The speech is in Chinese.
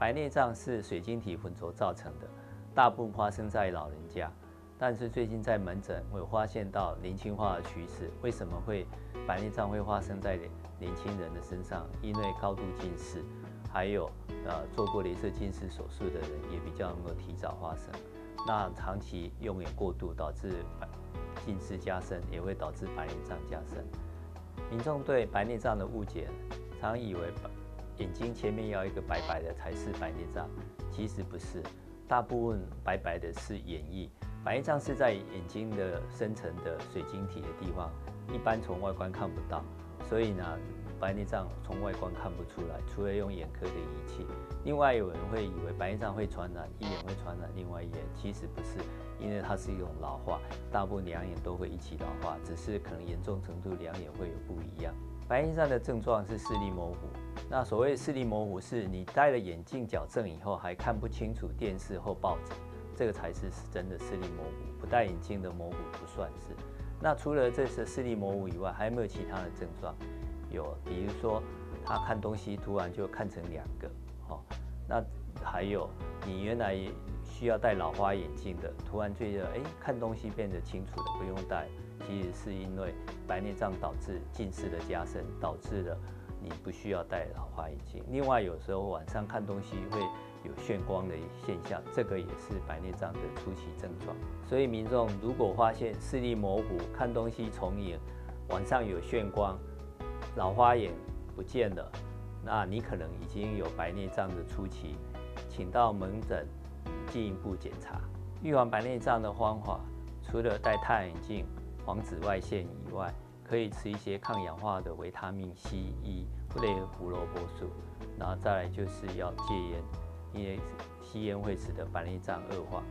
白内障是水晶体混浊造成的，大部分发生在老人家。但是最近在门诊，我发现到年轻化的趋势。为什么会白内障会发生在年轻人的身上？因为高度近视，还有呃做过镭射近视手术的人也比较能够提早发生。那长期用眼过度导致白近视加深，也会导致白内障加深。民众对白内障的误解，常以为白眼睛前面要一个白白的才是白内障，其实不是，大部分白白的是眼翳。白内障是在眼睛的深层的水晶体的地方，一般从外观看不到，所以呢，白内障从外观看不出来，除了用眼科的仪器。另外有人会以为白内障会传染，一眼会传染另外一眼，其实不是，因为它是一种老化，大部分两眼都会一起老化，只是可能严重程度两眼会有不一样。白内障的症状是视力模糊，那所谓视力模糊，是你戴了眼镜矫正以后还看不清楚电视或报纸。这个才是真的视力模糊，不戴眼镜的模糊不算是。那除了这是视力模糊以外，还有没有其他的症状？有，比如说他看东西突然就看成两个，哦，那还有你原来需要戴老花眼镜的，突然觉得哎看东西变得清楚了，不用戴，其实是因为白内障导致近视的加深，导致了你不需要戴老花眼镜。另外有时候晚上看东西会。有眩光的现象，这个也是白内障的初期症状。所以民众如果发现视力模糊、看东西重影、晚上有眩光、老花眼不见了，那你可能已经有白内障的初期，请到门诊进一步检查。预防白内障的方法，除了戴太阳镜防紫外线以外，可以吃一些抗氧化的维他命 C、E 或者胡萝卜素，然后再来就是要戒烟。因为吸烟会使得白内障恶化。